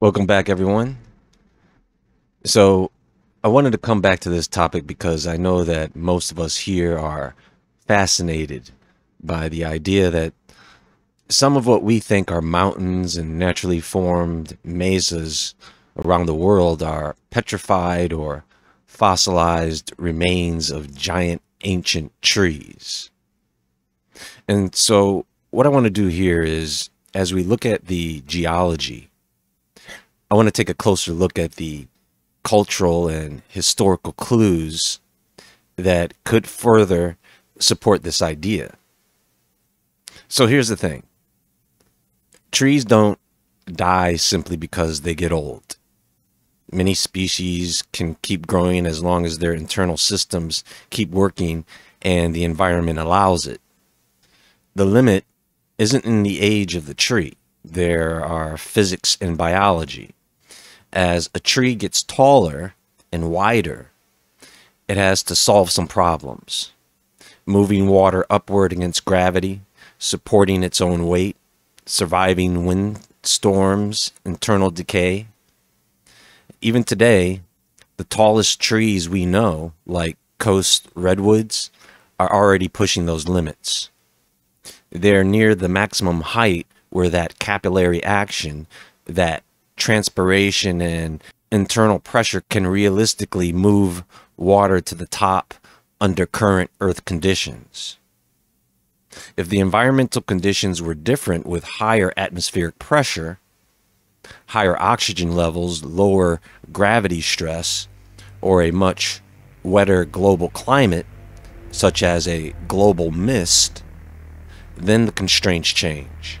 Welcome back, everyone. So, I wanted to come back to this topic because I know that most of us here are fascinated by the idea that some of what we think are mountains and naturally formed mesas around the world are petrified or fossilized remains of giant ancient trees. And so, what I want to do here is, as we look at the geology, I want to take a closer look at the cultural and historical clues that could further support this idea. So here's the thing trees don't die simply because they get old. Many species can keep growing as long as their internal systems keep working and the environment allows it. The limit isn't in the age of the tree. There are physics and biology. As a tree gets taller and wider, it has to solve some problems. Moving water upward against gravity, supporting its own weight, surviving wind storms, internal decay. Even today, the tallest trees we know, like coast redwoods, are already pushing those limits. They're near the maximum height where that capillary action, that transpiration and internal pressure can realistically move water to the top under current Earth conditions. If the environmental conditions were different with higher atmospheric pressure, higher oxygen levels, lower gravity stress, or a much wetter global climate, such as a global mist, then the constraints change.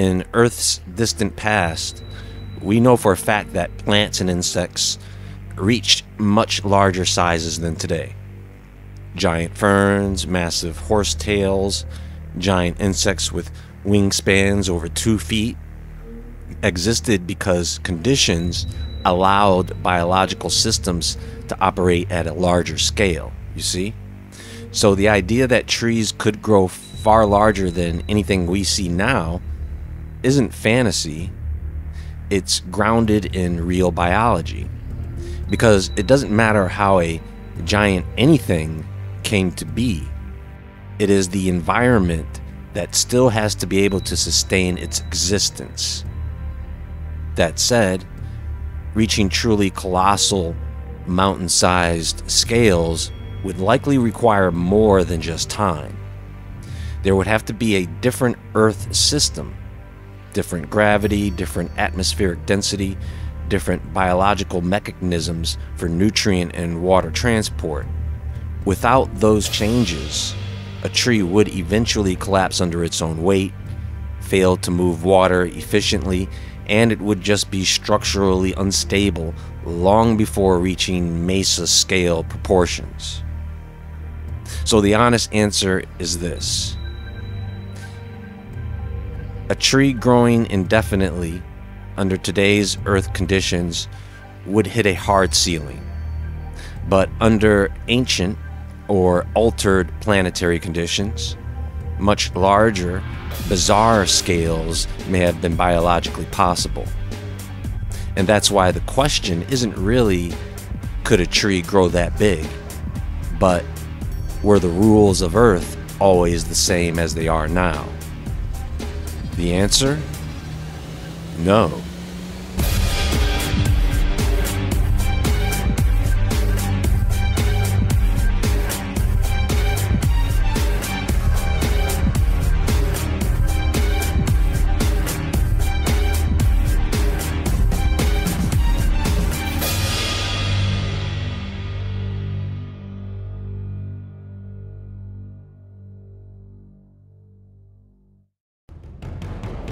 In Earth's distant past, we know for a fact that plants and insects reached much larger sizes than today. Giant ferns, massive horsetails, giant insects with wingspans over two feet existed because conditions allowed biological systems to operate at a larger scale, you see? So the idea that trees could grow far larger than anything we see now isn't fantasy, it's grounded in real biology. Because it doesn't matter how a giant anything came to be, it is the environment that still has to be able to sustain its existence. That said, reaching truly colossal, mountain sized scales would likely require more than just time. There would have to be a different Earth system, different gravity, different atmospheric density, different biological mechanisms for nutrient and water transport. Without those changes, a tree would eventually collapse under its own weight, fail to move water efficiently, and it would just be structurally unstable long before reaching mesa scale proportions. So the honest answer is this. A tree growing indefinitely under today's earth conditions would hit a hard ceiling. But under ancient or altered planetary conditions, much larger, bizarre scales may have been biologically possible. And that's why the question isn't really could a tree grow that big, but were the rules of Earth always the same as they are now? The answer? No.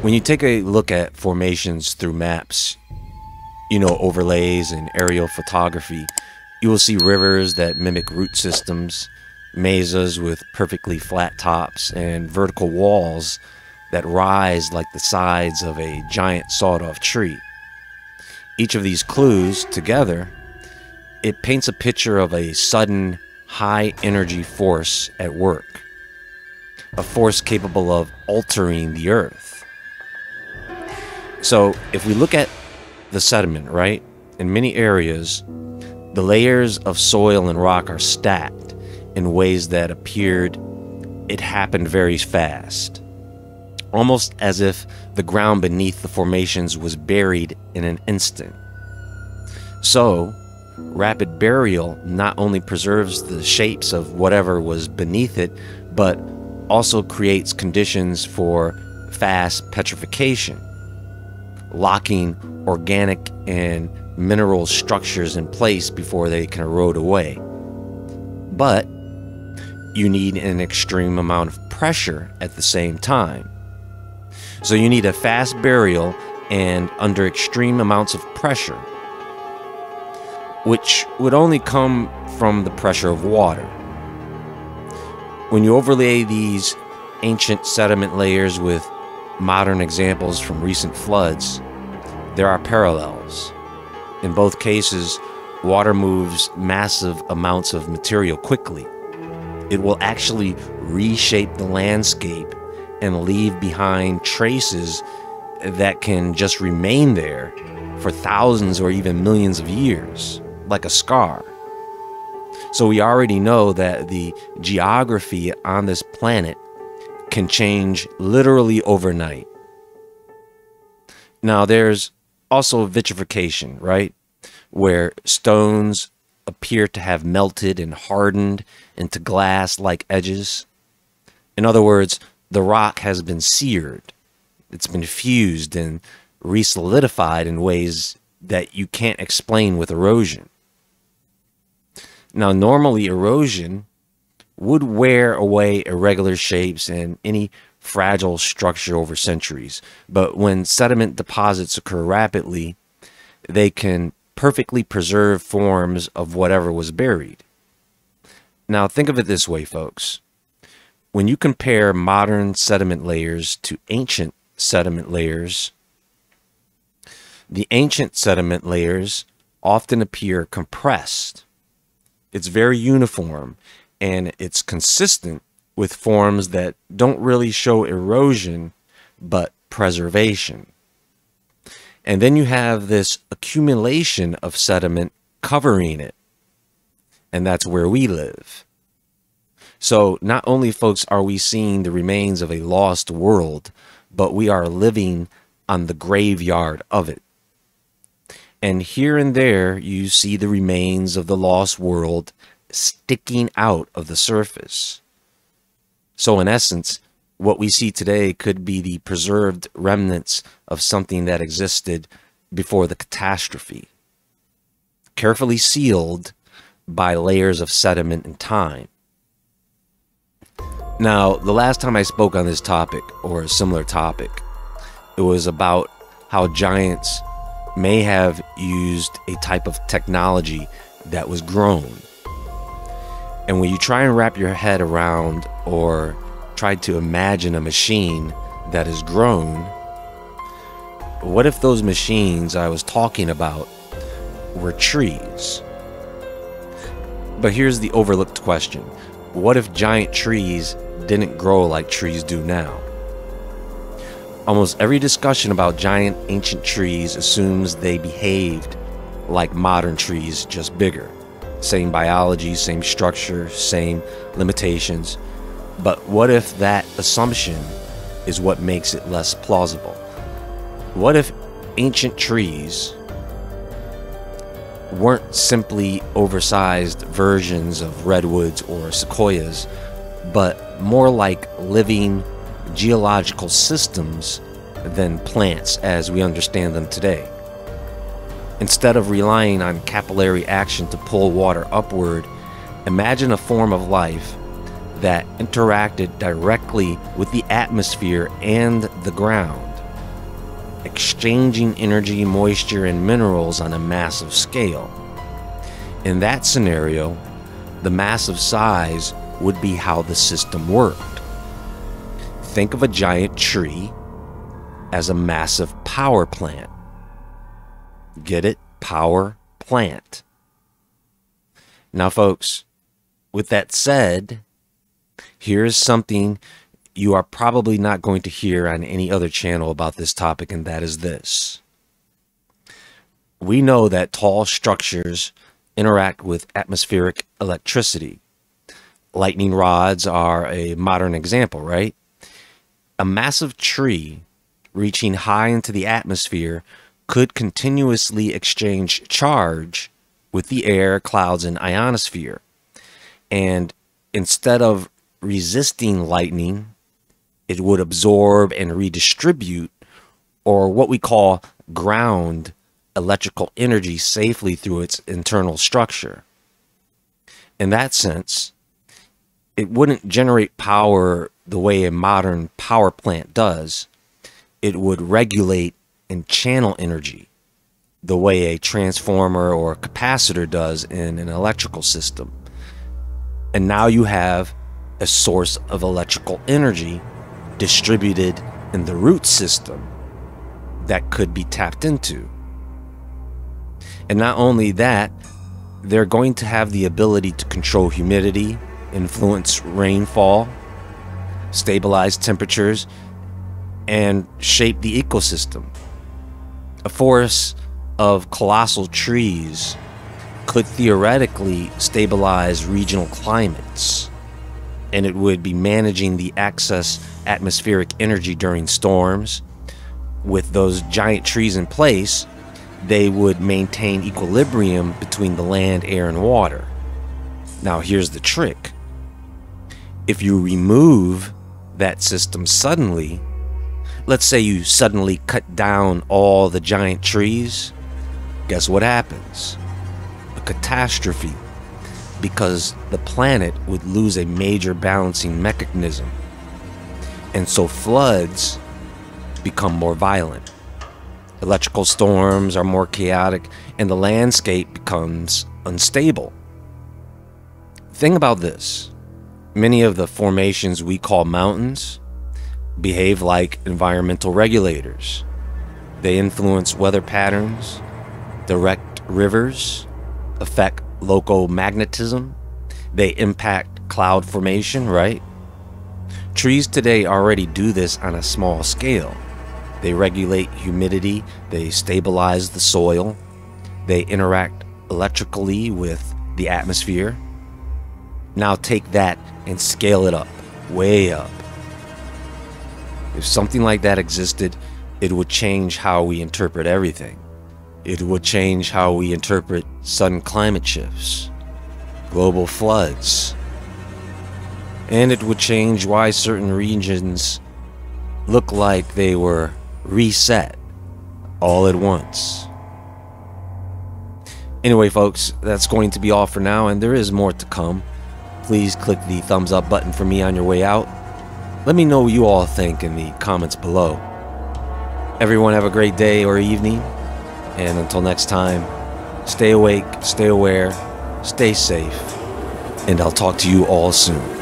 When you take a look at formations through maps, you know, overlays and aerial photography, you will see rivers that mimic root systems, mesas with perfectly flat tops, and vertical walls that rise like the sides of a giant sawed off tree. Each of these clues, together, it paints a picture of a sudden, high energy force at work. A force capable of altering the earth So if we look at the sediment, right, in many areas, the layers of soil and rock are stacked in ways that appeared it happened very fast. Almost as if the ground beneath the formations was buried in an instant. So, rapid burial not only preserves the shapes of whatever was beneath it, but also creates conditions for fast petrification, locking organic and mineral structures in place before they can erode away. But you need an extreme amount of pressure at the same time. So you need a fast burial and under extreme amounts of pressure, which would only come from the pressure of water. When you overlay these ancient sediment layers with modern examples from recent floods, there are parallels. In both cases, water moves massive amounts of material quickly. It will actually reshape the landscape and leave behind traces that can just remain there for thousands or even millions of years, like a scar. So we already know that the geography on this planet can change literally overnight. Now, there's also vitrification, right? Where stones appear to have melted and hardened into glass like edges. In other words, the rock has been seared, it's been fused and resolidified in ways that you can't explain with erosion. Now, normally, erosion would wear away irregular shapes and any fragile structure over centuries. But when sediment deposits occur rapidly, they can perfectly preserve forms of whatever was buried. Now, think of it this way, folks. When you compare modern sediment layers to ancient sediment layers, the ancient sediment layers often appear compressed. It's very uniform and it's consistent with forms that don't really show erosion but preservation. And then you have this accumulation of sediment covering it. And that's where we live. So not only, folks, are we seeing the remains of a lost world, but we are living on the graveyard of it. And here and there, you see the remains of the lost world sticking out of the surface. So, in essence, what we see today could be the preserved remnants of something that existed before the catastrophe, carefully sealed by layers of sediment and time. Now, the last time I spoke on this topic, or a similar topic, it was about how giants may have used a type of technology that was grown and when you try and wrap your head around or try to imagine a machine that is grown, what if those machines I was talking about were trees? But here's the overlooked question What if giant trees didn't grow like trees do now? Almost every discussion about giant ancient trees assumes they behaved like modern trees, just bigger. Same biology, same structure, same limitations. But what if that assumption is what makes it less plausible? What if ancient trees weren't simply oversized versions of redwoods or sequoias, but more like living geological systems than plants as we understand them today? Instead of relying on capillary action to pull water upward, imagine a form of life that interacted directly with the atmosphere and the ground, exchanging energy, moisture, and minerals on a massive scale. In that scenario, the massive size would be how the system worked. Think of a giant tree as a massive power plant. Get it? Power plant. Now, folks, with that said, here's something you are probably not going to hear on any other channel about this topic, and that is this. We know that tall structures interact with atmospheric electricity. Lightning rods are a modern example, right? A massive tree reaching high into the atmosphere could continuously exchange charge with the air, clouds, and ionosphere. And instead of resisting lightning, it would absorb and redistribute, or what we call ground electrical energy safely through its internal structure. In that sense, it wouldn't generate power the way a modern power plant does. It would regulate and channel energy the way a transformer or a capacitor does in an electrical system. And now you have a source of electrical energy distributed in the root system that could be tapped into. And not only that, they're going to have the ability to control humidity, influence rainfall, stabilize temperatures, and shape the ecosystem. A forest of colossal trees could theoretically stabilize regional climates, and it would be managing the excess atmospheric energy during storms. With those giant trees in place, they would maintain equilibrium between the land, air, and water. Now, here's the trick if you remove that system suddenly, let's say you suddenly cut down all the giant trees, guess what happens? A catastrophe because the planet would lose a major balancing mechanism. And so floods become more violent. Electrical storms are more chaotic and the landscape becomes unstable. Think about this. Many of the formations we call mountains behave like environmental regulators. They influence weather patterns, direct rivers, affect local magnetism, they impact cloud formation, right? Trees today already do this on a small scale. They regulate humidity, they stabilize the soil, they interact electrically with the atmosphere. Now take that and scale it up, way up. If something like that existed, it would change how we interpret everything. It would change how we interpret sudden climate shifts, global floods, and it would change why certain regions look like they were reset all at once. Anyway, folks, that's going to be all for now, and there is more to come. Please click the thumbs up button for me on your way out. Let me know what you all think in the comments below. Everyone have a great day or evening, and until next time, stay awake, stay aware, stay safe, and I'll talk to you all soon.